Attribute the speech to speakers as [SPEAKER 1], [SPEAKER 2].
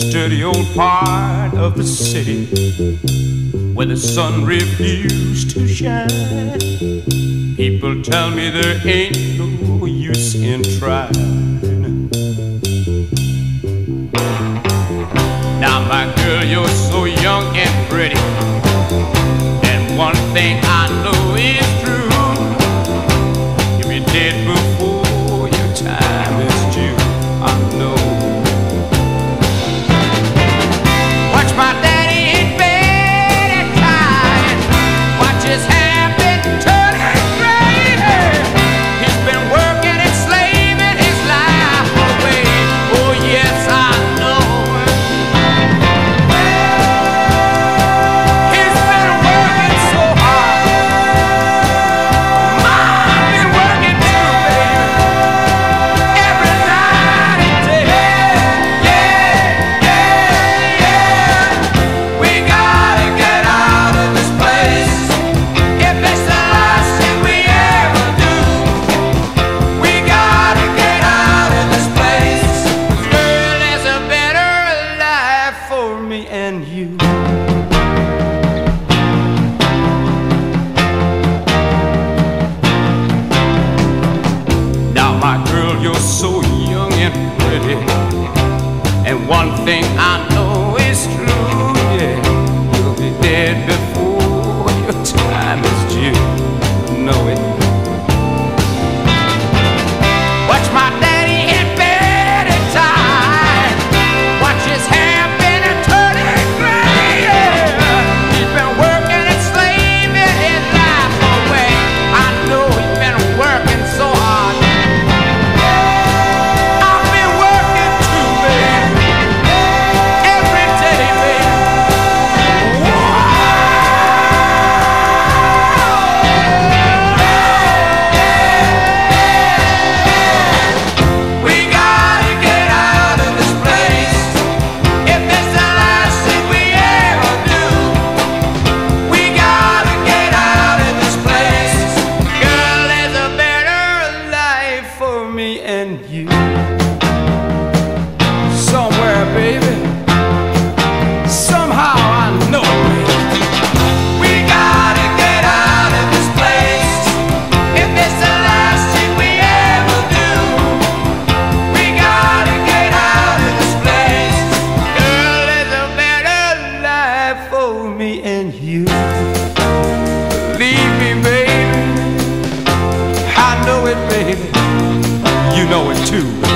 [SPEAKER 1] sturdy old part of the city where the sun refused to shine. People tell me there ain't no use in trying. Now, my girl, you're so young and pretty, and one thing. I being pretty. And one thing I know two.